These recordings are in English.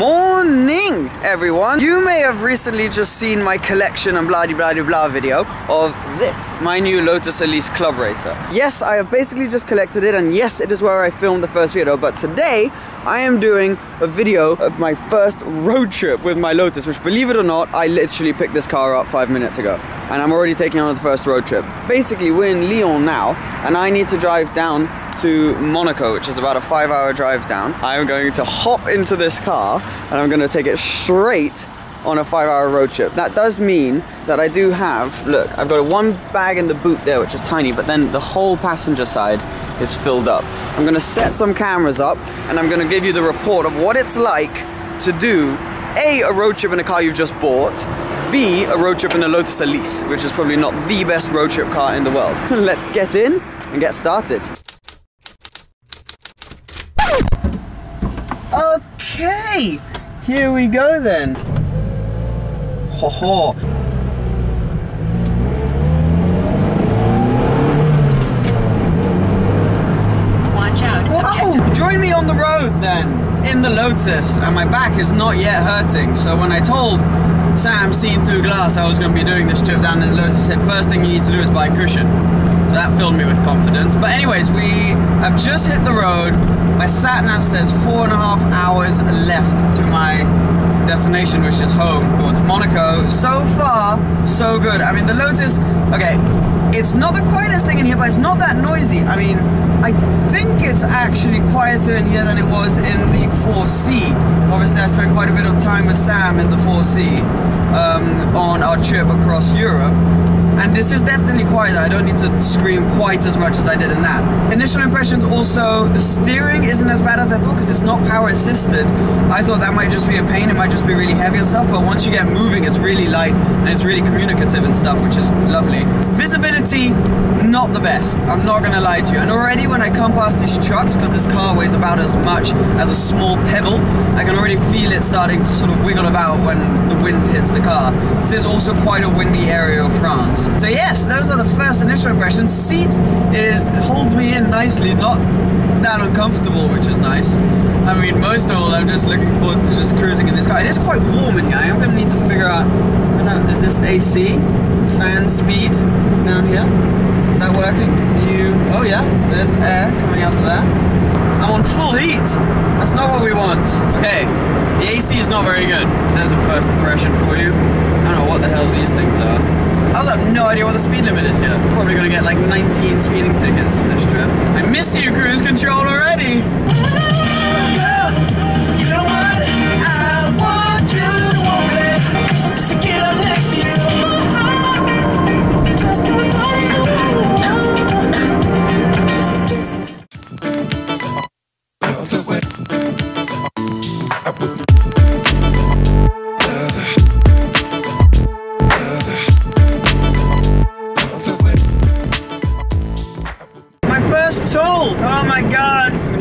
morning, everyone. You may have recently just seen my collection and blah blah blah blah video of this, my new Lotus Elise Club Racer. Yes, I have basically just collected it, and yes, it is where I filmed the first video, but today I am doing a video of my first road trip with my Lotus, which believe it or not, I literally picked this car up five minutes ago. And I'm already taking on the first road trip. Basically, we're in Lyon now, and I need to drive down to Monaco, which is about a five hour drive down. I'm going to hop into this car and I'm going to take it straight on a five hour road trip. That does mean that I do have, look, I've got one bag in the boot there, which is tiny, but then the whole passenger side is filled up. I'm gonna set some cameras up and I'm gonna give you the report of what it's like to do A, a road trip in a car you've just bought, B, a road trip in a Lotus Elise, which is probably not the best road trip car in the world. Let's get in and get started. Okay, here we go then. Ho ho. Watch out. Wow! Join me on the road then, in the Lotus, and my back is not yet hurting. So when I told Sam, seen through glass, I was going to be doing this trip down in the Lotus, he said, first thing you need to do is buy a cushion. So that filled me with confidence. But anyways, we have just hit the road. My sat nav says four and a half hours left to my destination, which is home, towards Monaco. So far, so good. I mean, the Lotus, okay, it's not the quietest thing in here, but it's not that noisy. I mean, I think it's actually quieter in here than it was in the 4C. Obviously, I spent quite a bit of time with Sam in the 4C um, on our trip across Europe. And this is definitely quieter. I don't need to scream quite as much as I did in that. Initial impressions also, the steering isn't as bad as I thought because it's not power assisted. I thought that might just be a pain, it might just be really heavy and stuff, but once you get moving, it's really light and it's really communicative and stuff, which is lovely. Visibility, not the best. I'm not gonna lie to you. And already when I come past these trucks, because this car weighs about as much as a small pebble, I can already feel it starting to sort of wiggle about when the wind hits the car. This is also quite a windy area of France. So yes, those are the first initial impressions. Seat is holds me in nicely, not that uncomfortable, which is nice. I mean, most of all, I'm just looking forward to just cruising in this car. It is quite warm in here. I am going to need to figure out, know, is this AC? Fan speed down here? Is that working? You, oh yeah, there's air coming out of there. I'm on full heat. That's not what we want. Okay, the AC is not very good. There's a first impression for you. I don't know what the hell these things are. Also have no idea what the speed limit is here. Probably gonna get like 19 speeding tickets on this trip. I miss you, cruise control already.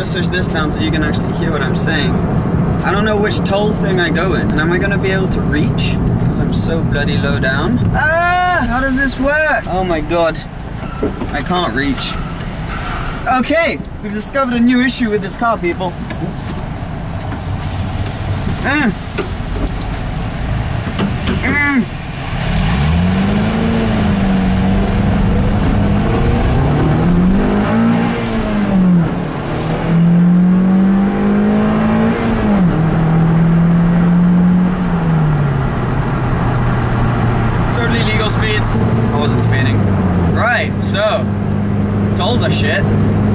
switch this down so you can actually hear what I'm saying. I don't know which toll thing I go in. And am I gonna be able to reach? Because I'm so bloody low down. Ah! How does this work? Oh my god. I can't reach. Okay, we've discovered a new issue with this car, people. Mm. Mm. Totally legal speeds. I wasn't speeding. Right, so tolls are shit.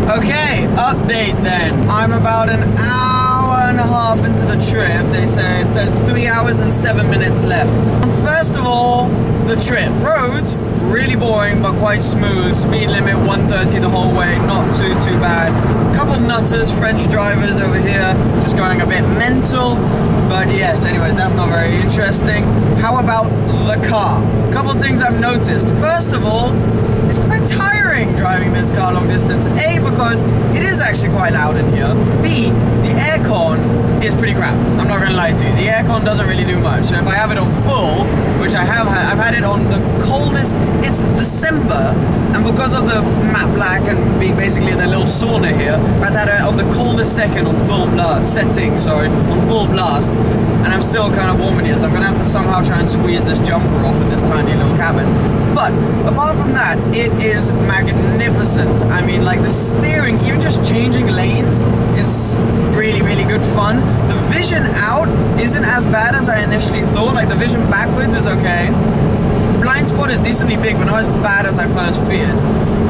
Okay, update then. I'm about an hour and a half into the trip. They say it says three hours and seven minutes left. First of all, the trip. Roads, really boring but quite smooth. Speed limit 130 the whole way, not too, too bad. Couple nutters, French drivers over here, just going a bit mental. But yes, anyways, that's not very interesting. How about the car? Couple things I've noticed. First of all, it's quite tiring driving this car long distance. A, because it is actually quite loud in here. B, the aircon is pretty crap. I'm not gonna lie to you. The aircon doesn't really do much. So if I have it on full, which I have had. I've had it on the coldest. It's December, and because of the matte black and being basically in a little sauna here, I've had it on the coldest second on full blast setting. Sorry, on full blast, and I'm still kind of warming here. So I'm gonna have to somehow try and squeeze this jumper off in this tiny little cabin. But apart from that, it is magnificent. I mean, like the steering, even just changing lanes is really, really good fun. Vision out isn't as bad as I initially thought. Like the vision backwards is okay. Blind spot is decently big, but not as bad as I first feared.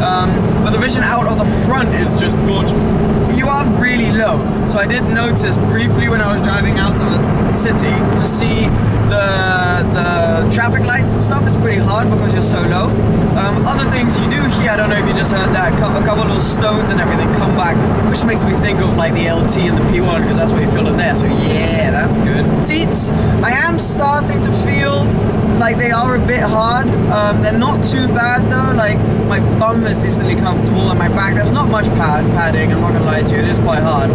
Um, but the vision out of the front is just gorgeous. You are really low, so I did notice briefly when I was driving out of the city to see the the traffic lights and stuff is pretty hard because you're so low. Um, other things you do here, I don't know if you just heard that, a couple of little stones and everything come back, which makes me think of like the LT and the P1 because that's what you feel in there. So yeah, that's good. Seats, I am starting to feel like they are a bit hard. Um, they're not too bad though. Like my bum is decently comfortable and my back, there's not much pad padding. I'm not gonna lie to you, it is quite hard,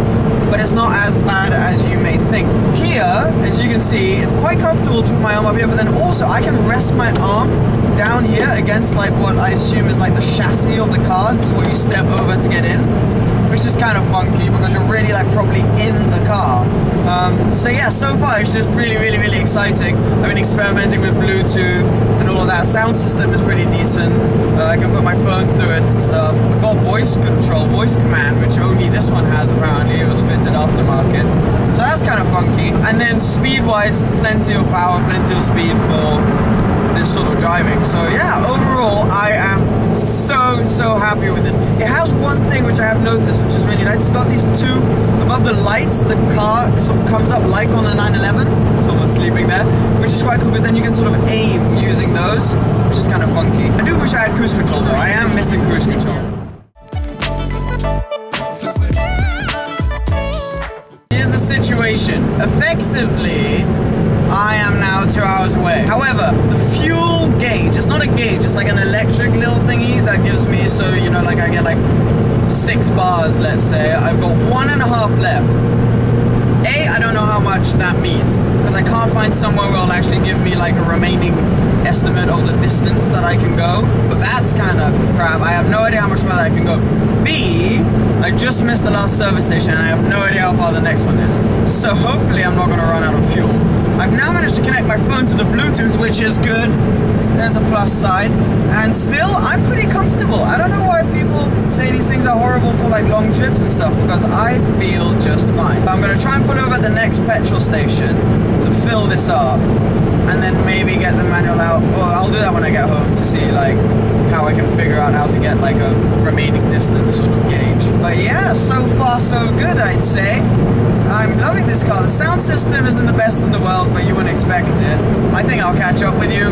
but it's not as bad as you may think. Here, as you can see, it's quite comfortable to put my arm up here, but then also I can rest my arm down here against like what I assume is like the chassis of the car. This is what you step over to get in which just kind of funky because you're really like probably in the car. Um, so yeah, so far it's just really, really, really exciting. I've been experimenting with Bluetooth and all of that. Sound system is pretty decent. Uh, I can put my phone through it and stuff. I've got voice control, voice command, which only this one has apparently. It was fitted aftermarket. So that's kind of funky. And then speed-wise, plenty of power, plenty of speed for this sort of driving. So yeah, overall, I am so, so happy with this. It has one thing which I have noticed, which is really nice. It's got these two, above the lights, the car sort of comes up like on the 911. Someone's sleeping there, which is quite cool, but then you can sort of aim using those, which is kind of funky. I do wish I had cruise control though. I am missing cruise control. Here's the situation. Effectively, I am now two hours away. However, the fuel gauge, it's not a gauge, it's like an electric little thingy that gives me, so, you know, like I get like six bars, let's say. I've got one and a half left. A, I don't know how much that means, because I can't find somewhere where it'll actually give me like a remaining estimate of the distance that I can go, but that's kind of crap. I have no idea how much further I can go. B, I just missed the last service station and I have no idea how far the next one is. So hopefully I'm not going to run out of fuel. I've now managed to connect my phone to the Bluetooth, which is good. There's a plus side. And still, I'm pretty comfortable. I don't know why people say these things are horrible for like long trips and stuff, because I feel just fine. I'm gonna try and put over at the next petrol station to fill this up, and then maybe get the manual out. Well, I'll do that when I get home to see like how I can figure out how to get like a remaining distance sort of gauge. But yeah, so far so good, I'd say. I'm loving this car. The sound system isn't the best in the world, but you wouldn't expect it. I think I'll catch up with you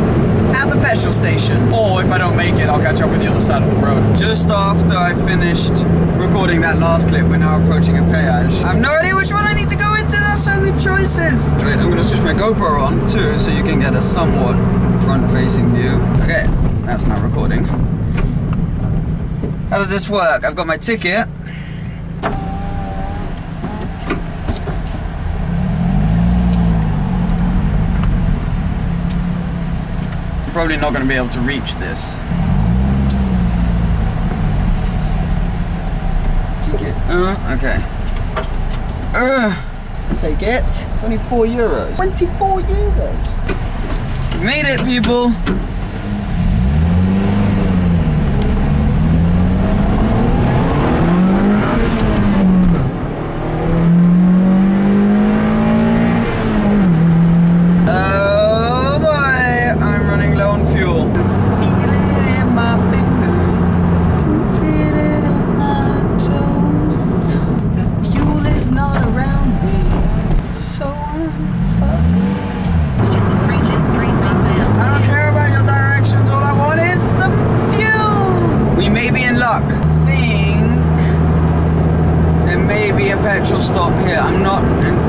at the petrol station. Or if I don't make it, I'll catch up with you on the side of the road. Just after I finished recording that last clip, we're now approaching a péage. I have no idea which one I need to go into. There's so many choices. Wait, I'm gonna switch my GoPro on too, so you can get a somewhat front-facing view. Okay, that's now recording. How does this work? I've got my ticket. Probably not going to be able to reach this. Ticket. Uh, okay. Uh, take it. 24 euros. 24 euros. Made it, people.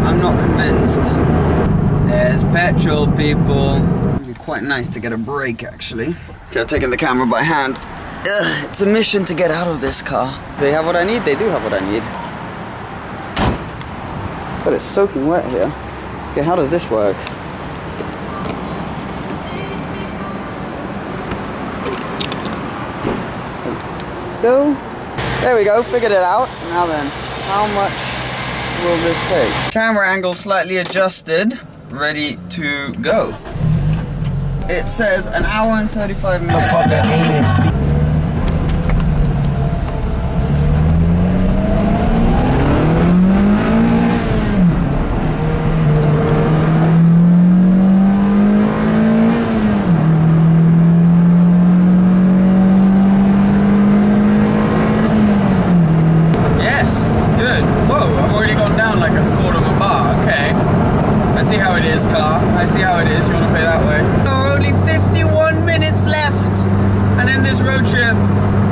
I'm not convinced. There's petrol, people. It'd be quite nice to get a break, actually. Okay, I've taken the camera by hand. Ugh, it's a mission to get out of this car. They have what I need, they do have what I need. But it's soaking wet here. Okay, how does this work? Go. There we go, figured it out. Now then, how much will this take? Camera angle slightly adjusted, ready to go. It says an hour and 35 minutes. Yes, good. Whoa, I've already gone down like a quarter of a bar. Okay. I see how it is, car. It is. You want to play that way? There are only 51 minutes left. And then this road trip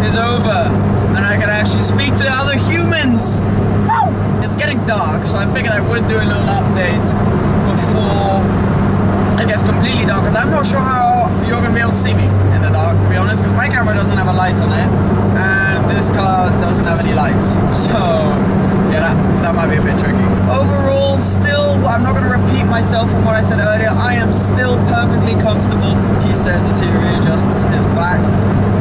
is over. And I can actually speak to other humans. Woo! It's getting dark, so I figured I would do a little update before it gets completely dark. Because I'm not sure how you're going to be able to see me in the dark, to be honest. Because my camera doesn't have a light on it. And this car doesn't have any lights. So, yeah, that, that might be a bit tricky. Overall, I'm not going to repeat myself from what I said earlier. I am still perfectly comfortable, he says as he readjusts his back.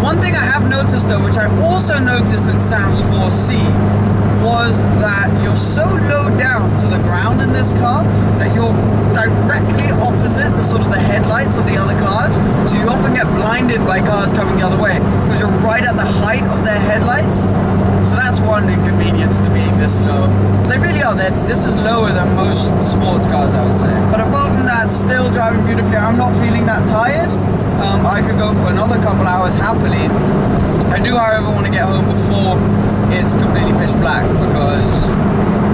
One thing I have noticed though, which I also noticed in Sam's 4C, was that you're so low down to the ground in this car that you're directly opposite the sort of the headlights of the other cars. So you often get blinded by cars coming the other way because you're right at the height of their headlights. So that's one inconvenience to being this low. They really are. They're, this is lower than most sports cars, I would say. But apart from that, still driving beautifully. I'm not feeling that tired. Um, I could go for another couple hours happily. I do, however, want to get home before it's completely pitch black because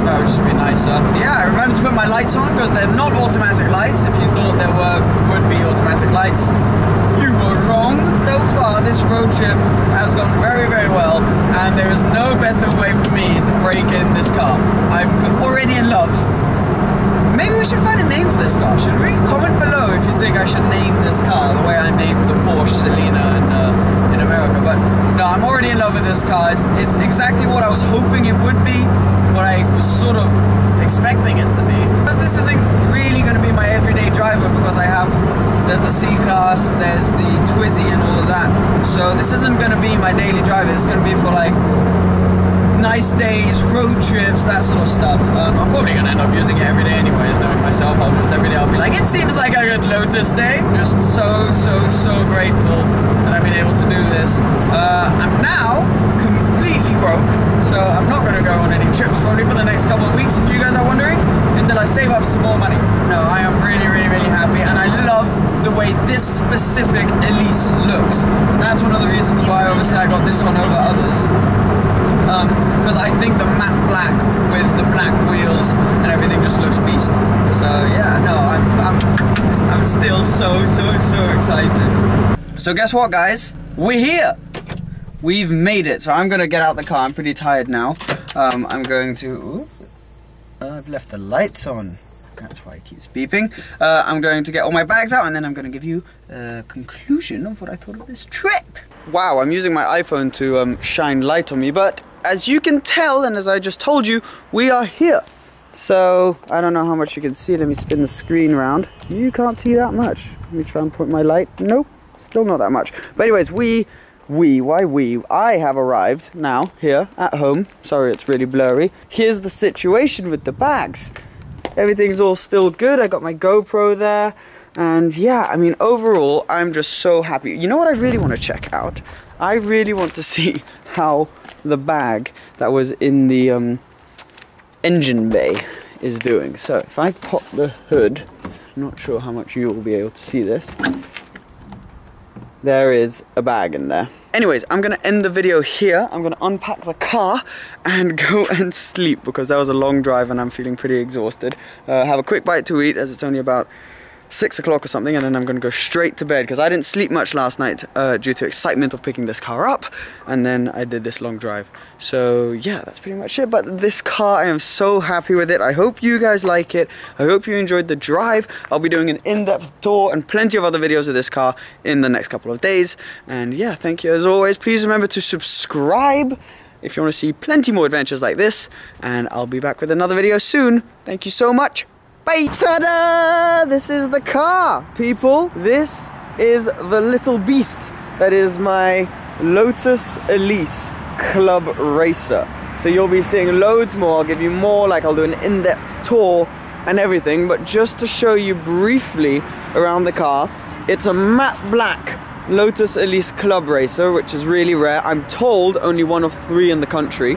that would just be nicer. Yeah, I remember to put my lights on because they're not automatic lights. If you thought there were would be automatic lights, you were wrong. Far, this road trip has gone very, very well, and there is no better way for me to break in this car. I'm already in love. Maybe we should find a name for this car, should we? Comment below if you think I should name this car the way I named the Porsche Selena in, uh, in America. But no, I'm already in love with this car. It's, it's exactly what I was hoping it would be, what I was sort of expecting it to be. Because this isn't really going to be my everyday driver because I have, there's the C-Class, there's the And all of that. So this isn't going to be my daily driver. It's going to be for like nice days, road trips, that sort of stuff. Um, I'm probably gonna end up using it every day anyways, knowing myself. I'll just every day I'll be like, it seems like a good Lotus day. Just so, so, so grateful that I've been able to do this. Uh, I'm now completely broke, so I'm not gonna go on any trips probably for the next couple of weeks, if you guys are wondering, until I save up some more money. No, I am really, really, really happy, and I love way this specific Elise looks. That's one of the reasons why obviously I got this one over others because I think the matte black with the black wheels and everything just looks beast. So yeah, no, I'm, I'm, I'm still so, so, so excited. So guess what, guys? We're here. We've made it. So I'm gonna get out the car. I'm pretty tired now. Um, I'm going to. Ooh, I've left the lights on. That's why it keeps beeping. Uh, I'm going to get all my bags out and then I'm going to give you a conclusion of what I thought of this trip. Wow, I'm using my iPhone to um, shine light on me, but as you can tell, and as I just told you, we are here. So, I don't know how much you can see. Let me spin the screen around. You can't see that much. Let me try and point my light. Nope, still not that much. But anyways, we, we, why we? I have arrived now here at home. Sorry, it's really blurry. Here's the situation with the bags. Everything's all still good. I got my GoPro there. And yeah, I mean, overall, I'm just so happy. You know what I really want to check out? I really want to see how the bag that was in the um, engine bay is doing. So if I pop the hood, I'm not sure how much you will be able to see this. There is a bag in there. Anyways, I'm gonna end the video here. I'm gonna unpack the car and go and sleep because that was a long drive and I'm feeling pretty exhausted. Uh, have a quick bite to eat as it's only about six o'clock or something and then I'm gonna go straight to bed because I didn't sleep much last night uh, due to excitement of picking this car up and then I did this long drive. So yeah that's pretty much it but this car I am so happy with it. I hope you guys like it. I hope you enjoyed the drive. I'll be doing an in-depth tour and plenty of other videos of this car in the next couple of days. And yeah thank you as always. Please remember to subscribe if you want to see plenty more adventures like this and I'll be back with another video soon. Thank you so much Ta-da! This is the car, people. This is the little beast that is my Lotus Elise. Club Racer. So you'll be seeing loads more. I'll give you more, like I'll do an in-depth tour and everything. But just to show you briefly around the car, it's a matte black Lotus Elise Club Racer, which is really rare. I'm told only one of three in the country.